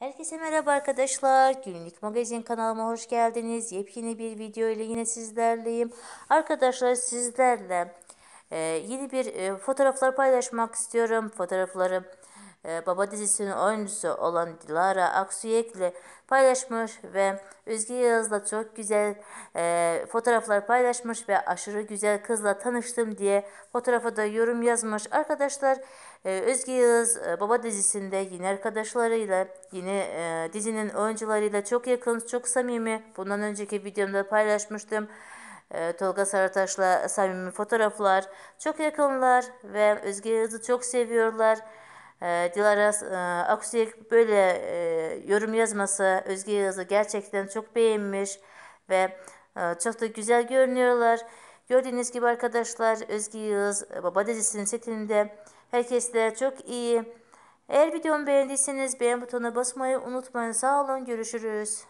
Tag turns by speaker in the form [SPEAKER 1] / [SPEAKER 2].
[SPEAKER 1] Herkese merhaba arkadaşlar. Günlük Magazin kanalıma hoş geldiniz. Yepyeni bir video ile yine sizlerleyim. Arkadaşlar sizlerle e, yeni bir e, fotoğraflar paylaşmak istiyorum. Fotoğrafları e, Baba dizisinin oyuncusu olan Dilara Aksüyek'le paylaşmış ve Özge Yağız'la çok güzel e, fotoğraflar paylaşmış ve aşırı güzel kızla tanıştım diye fotoğrafa da yorum yazmış. Arkadaşlar e, Özge Yağız e, Baba dizisinde yine arkadaşlarıyla yine e, dizinin oyuncularıyla çok yakın, çok samimi. Bundan önceki videomda paylaşmıştım. E, Tolga Sarıtaş'la samimi fotoğraflar. Çok yakınlar ve Özge Yağız'ı çok seviyorlar. E, Dilara e, böyle e, yorum yazması Özge Yağız'ı gerçekten çok beğenmiş ve e, çok da güzel görünüyorlar. Gördüğünüz gibi arkadaşlar Özge Yağız e, Baba dizisinin setinde herkesle çok iyi. Eğer videomu beğendiyseniz beğen butonuna basmayı unutmayın. Sağ olun görüşürüz.